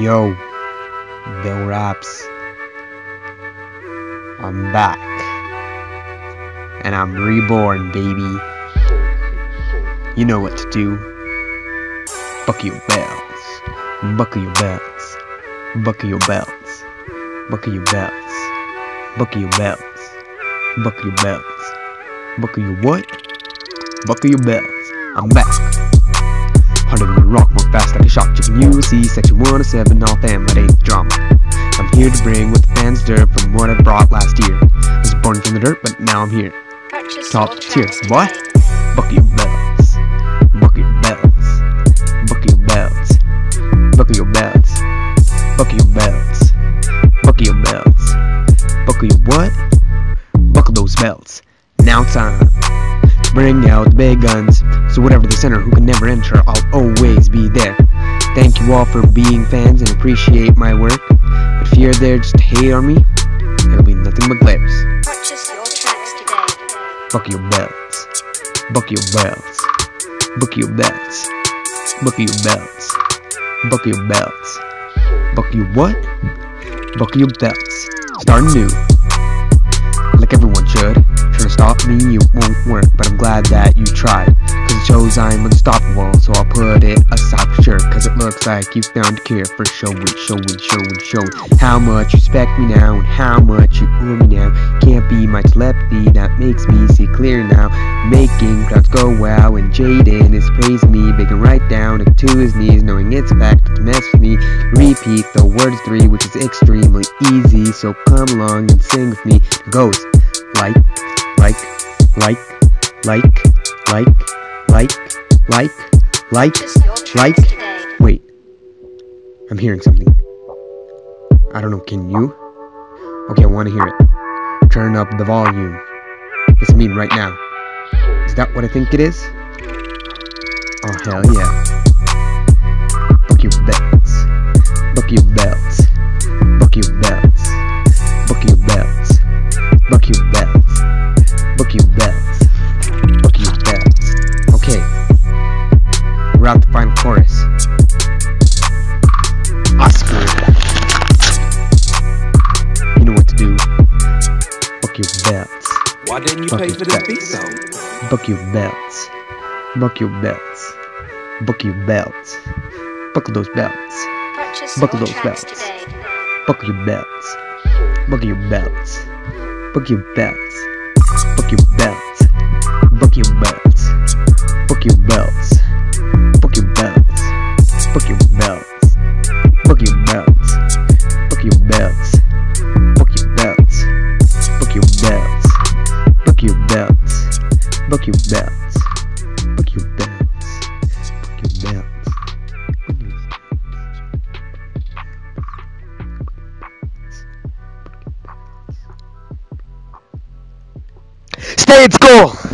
Yo, Bill Raps. I'm back. And I'm reborn, baby. You know what to do. Buckle your belts. Buckle your belts. Buckle your belts. Buckle your belts. Buckle your belts. Buckle your belts. Buckle your what? Buckle your belts. I'm back. Harder than a rock, more fast like a shock chicken UC Section 107, all fam, that ain't drama. I'm here to bring with the fans dirt from what I brought last year. I was born from the dirt, but now I'm here. Purchase Top tier, boy. Buckle your belts. Buckle your belts. Buckle your belts. Buckle your belts. Buckle your belts. Buckle your belts. Buckle your what? Buckle those belts. Now time bring out big guns. So whatever the center who can never enter, I'll always be there. Thank you all for being fans and appreciate my work. But if you're there just hate on me, it'll be nothing but glares. Purchase your tracks today. Buckle your belts. Buckle your belts. Buckle your belts. Buckle your belts. Buckle your belts. Buckle your what? Buckle your belts. Starting new. Stop me, it won't work. But I'm glad that you tried. Cause it shows I'm unstoppable. So I'll put it aside for sure. Cause it looks like you found a cure for showing, showing, showing, showing. How much you respect me now and how much you owe me now. Can't be my telepathy that makes me see clear now. Making crowds go wow and Jaden is praising me. Bacon right down to his knees, knowing it's fact to mess with me. Repeat the words three, which is extremely easy. So come along and sing with me. Like, like, like, like, like, like, like, like, like. Wait, I'm hearing something. I don't know, can you? Okay, I want to hear it. Turn up the volume. It's me right now. Is that what I think it is? Oh, hell yeah. Your belts. Your belts. Why didn't you Buck pay your for this belts. beat though? Buck your belts. Buck your belts. Buck your belts. Buckle those belts. Purchase Buckle those belts. today. Buckle your belts. Buckle your belts. Buckle your belts. Buckle your belts. Buckle your belts. Book your belts. Book your belts. Book your belts. Stay at school!